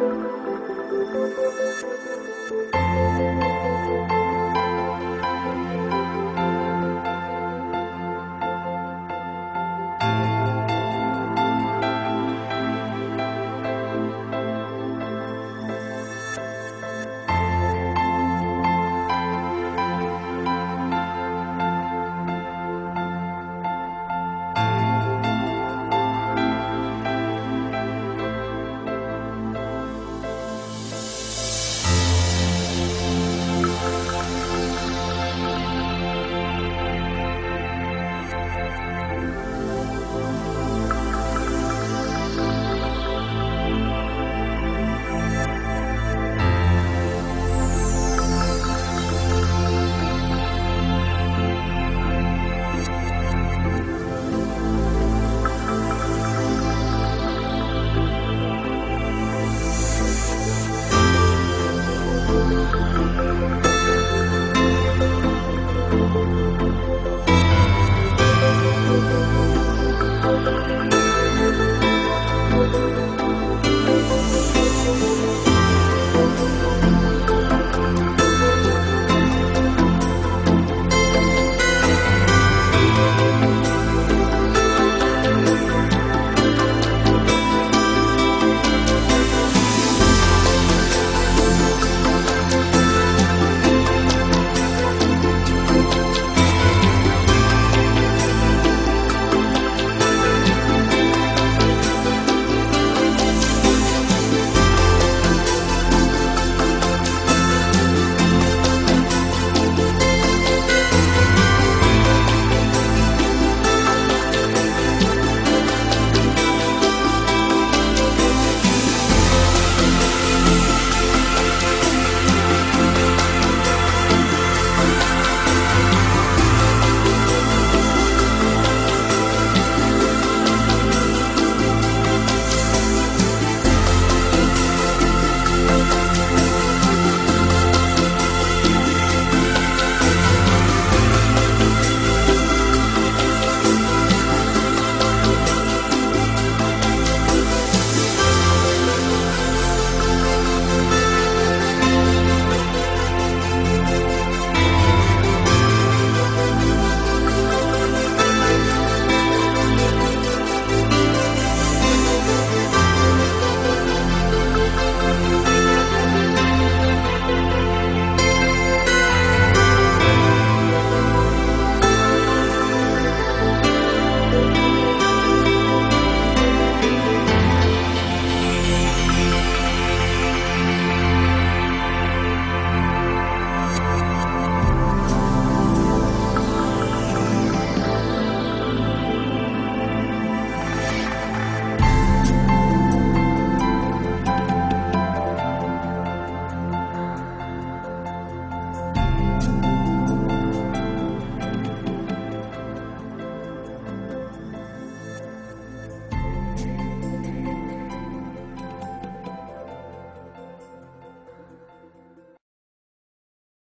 Música